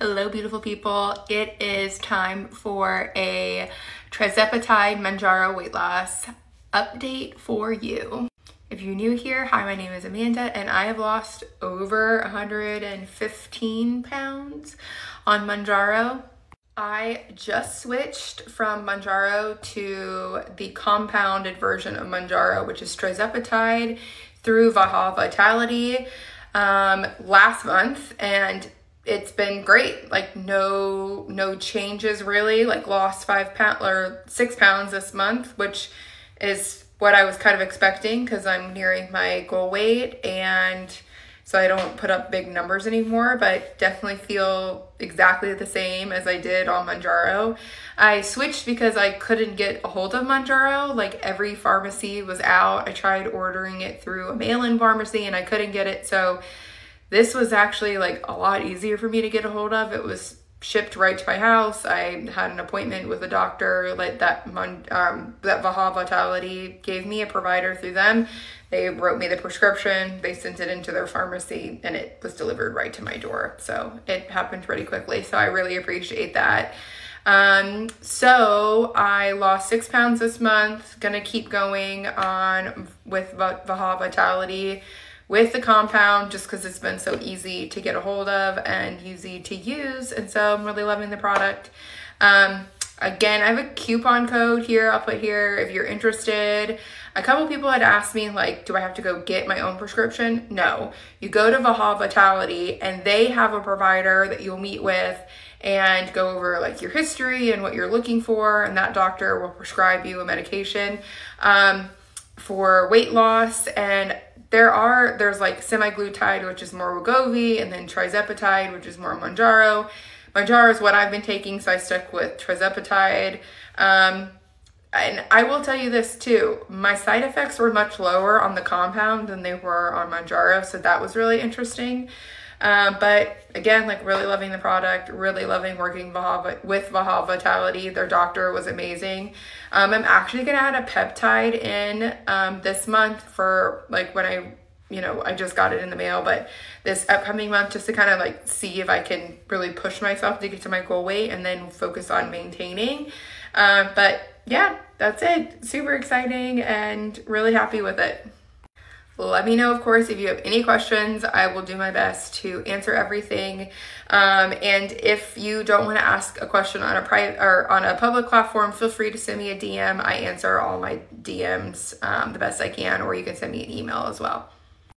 Hello, beautiful people. It is time for a Trizepatide Mounjaro weight loss update for you. If you're new here, hi, my name is Amanda, and I have lost over 115 pounds on Mounjaro. I just switched from Mounjaro to the compounded version of Mounjaro, which is Trizepatide through Valhalla Vitality um, last month, and it's been great. Like no no changes really. Like lost five pound or six pounds this month, which is what I was kind of expecting because I'm nearing my goal weight and so I don't put up big numbers anymore, but definitely feel exactly the same as I did on Mounjaro. I switched because I couldn't get a hold of Mounjaro. Like every pharmacy was out. I tried ordering it through a mail-in pharmacy and I couldn't get it. So this was actually like a lot easier for me to get a hold of. It was shipped right to my house. I had an appointment with a doctor like that um, that Valhalla Vitality gave me a provider through them. They wrote me the prescription, they sent it into their pharmacy, and it was delivered right to my door. So it happened pretty quickly. So I really appreciate that. Um, so I lost six pounds this month. Gonna keep going on with Valhalla Vitality with the compound just because it's been so easy to get a hold of and easy to use. And so I'm really loving the product. Um, again, I have a coupon code here. I'll put here if you're interested. A couple people had asked me, like, do I have to go get my own prescription? No. You go to Valhalla Vitality and they have a provider that you'll meet with and go over like your history and what you're looking for. And that doctor will prescribe you a medication um, for weight loss. And there are, there's like semaglutide, which is more Wegovy, and then trizepatide, which is more Mounjaro. Mounjaro is what I've been taking, so I stuck with trizepatide. Um, and I will tell you this too, my side effects were much lower on the compound than they were on Mounjaro, so that was really interesting. Um, but again, like really loving the product, really loving working with Valhalla Vitality. Their doctor was amazing. Um, I'm actually gonna add a peptide in um, this month for like when I, you know, I just got it in the mail, but this upcoming month just to kind of like see if I can really push myself to get to my goal weight and then focus on maintaining. Um, but yeah, that's it. Super exciting and really happy with it. Let me know, of course, if you have any questions. I will do my best to answer everything. Um, and if you don't want to ask a question on a private or on a public platform, feel free to send me a DM. I answer all my DMs um, the best I can, or you can send me an email as well.